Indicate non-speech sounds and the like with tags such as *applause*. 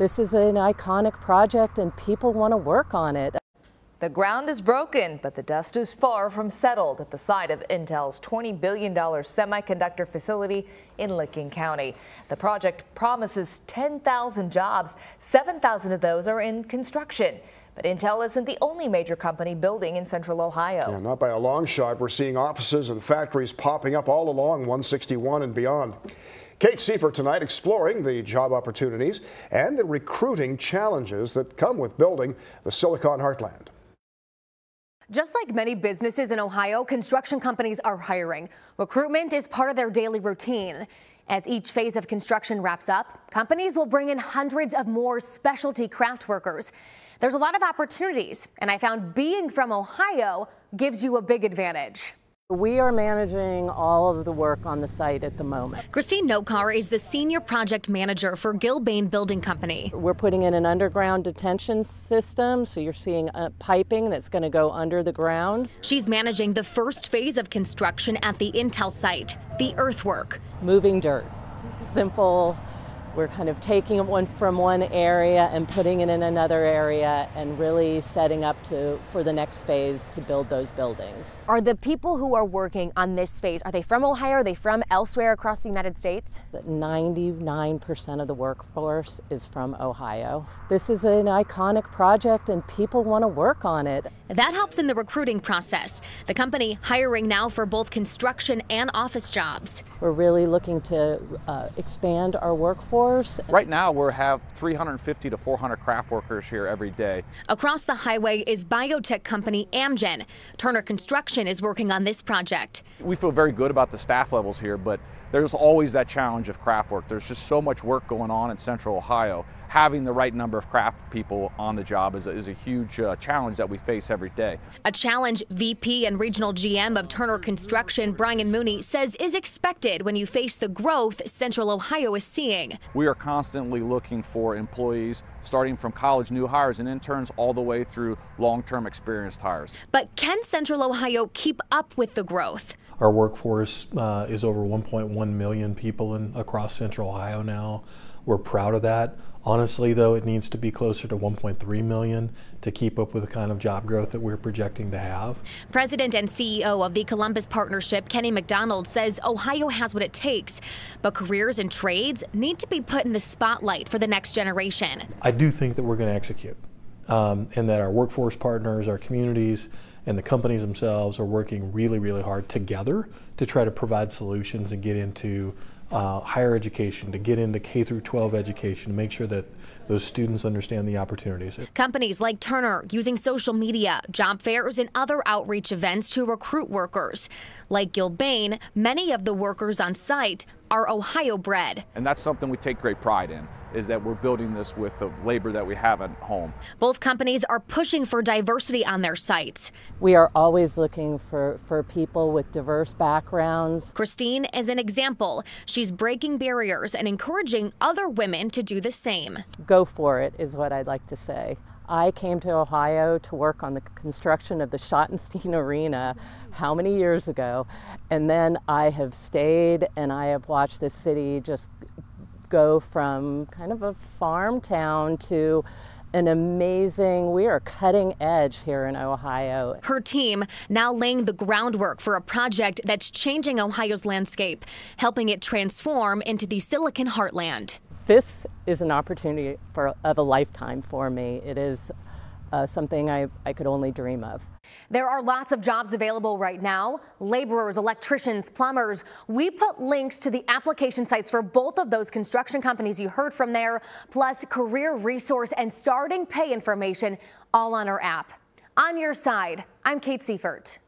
This is an iconic project and people want to work on it. The ground is broken, but the dust is far from settled at the site of Intel's $20 billion semiconductor facility in Licking County. The project promises 10,000 jobs. 7,000 of those are in construction. But Intel isn't the only major company building in central Ohio. Yeah, not by a long shot. We're seeing offices and factories popping up all along 161 and beyond. Kate Seifert tonight exploring the job opportunities and the recruiting challenges that come with building the Silicon Heartland. Just like many businesses in Ohio, construction companies are hiring. Recruitment is part of their daily routine. As each phase of construction wraps up, companies will bring in hundreds of more specialty craft workers. There's a lot of opportunities, and I found being from Ohio gives you a big advantage. We are managing all of the work on the site at the moment. Christine Nokar is the senior project manager for Gilbane Building Company. We're putting in an underground detention system, so you're seeing uh, piping that's going to go under the ground. She's managing the first phase of construction at the Intel site, the earthwork. Moving dirt. Simple we're kind of taking one from one area and putting it in another area and really setting up to for the next phase to build those buildings. Are the people who are working on this phase, are they from Ohio? Are they from elsewhere across the United States? 99% of the workforce is from Ohio. This is an iconic project and people want to work on it. That helps in the recruiting process. The company hiring now for both construction and office jobs. We're really looking to uh, expand our workforce. Right now, we have 350 to 400 craft workers here every day. Across the highway is biotech company Amgen. Turner Construction is working on this project. We feel very good about the staff levels here, but there's always that challenge of craft work. There's just so much work going on in central Ohio. Having the right number of craft people on the job is a, is a huge uh, challenge that we face every day. A challenge VP and regional GM of Turner Construction, Brian Mooney, says is expected when you face the growth central Ohio is seeing. We are constantly looking for employees, starting from college new hires and interns all the way through long-term experienced hires. But can central Ohio keep up with the growth? Our workforce uh, is over 1.1 million people in, across central Ohio now. We're proud of that. Honestly, though, it needs to be closer to 1.3 million to keep up with the kind of job growth that we're projecting to have. President and CEO of the Columbus Partnership, Kenny McDonald, says Ohio has what it takes, but careers and trades need to be put in the spotlight for the next generation. I do think that we're going to execute um, and that our workforce partners, our communities, and the companies themselves are working really, really hard together to try to provide solutions and get into uh, higher education, to get into K through 12 education, to make sure that those students understand the opportunities. Companies like Turner using social media, job fairs, and other outreach events to recruit workers. Like Gilbane, many of the workers on site are Ohio bred. And that's something we take great pride in is that we're building this with the labor that we have at home. Both companies are pushing for diversity on their sites. We are always looking for, for people with diverse backgrounds. Christine is an example. She's breaking barriers and encouraging other women to do the same. Go for it is what I'd like to say. I came to Ohio to work on the construction of the Schottenstein *laughs* Arena how many years ago? And then I have stayed and I have watched this city just go from kind of a farm town to an amazing, we are cutting edge here in Ohio. Her team now laying the groundwork for a project that's changing Ohio's landscape, helping it transform into the Silicon Heartland this is an opportunity for, of a lifetime for me. It is uh, something I, I could only dream of. There are lots of jobs available right now laborers, electricians, plumbers. We put links to the application sites for both of those construction companies you heard from there, plus career resource and starting pay information all on our app. On your side, I'm Kate Seifert.